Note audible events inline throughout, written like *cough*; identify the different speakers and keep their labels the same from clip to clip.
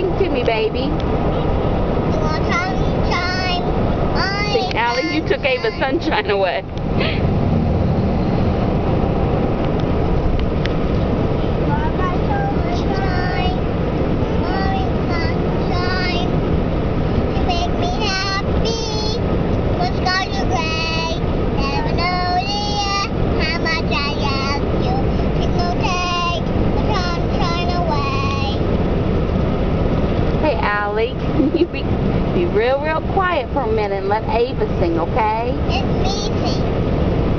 Speaker 1: Sing
Speaker 2: to me, baby. Sunshine, Sunshine. See, Ally, you took Ava's sunshine away.
Speaker 1: Can *laughs* you be, be real, real quiet for a minute and let Ava sing, okay?
Speaker 2: It's easy.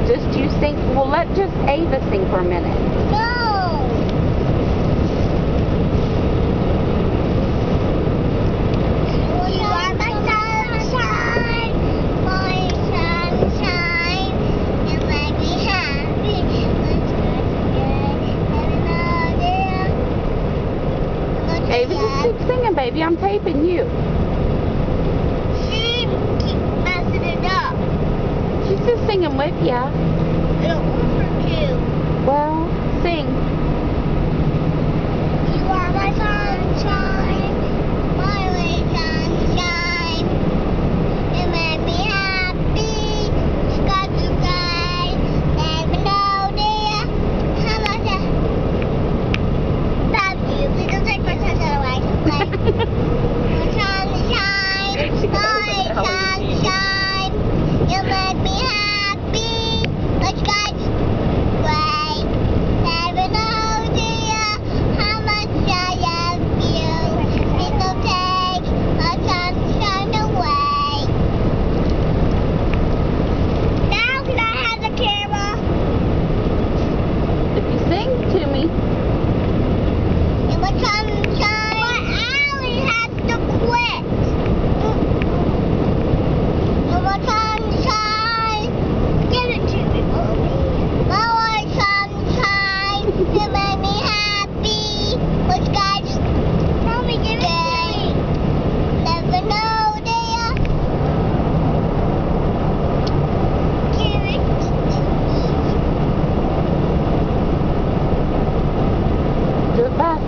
Speaker 1: Just you sing. Well, let just Ava sing for a minute.
Speaker 2: No. You are my sunshine, my sunshine. You make me happy when skies are gray. Never know, dear, how much I
Speaker 1: Ava, just keep singing, baby. I'm taping you.
Speaker 2: She keep messing it up.
Speaker 1: She's just singing with ya.
Speaker 2: I don't want her to.
Speaker 1: Well, sing.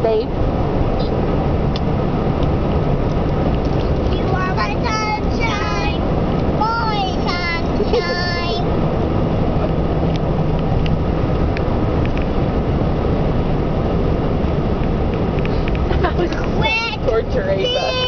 Speaker 1: babe.
Speaker 2: You are my sunshine, sunshine. torture, Ava.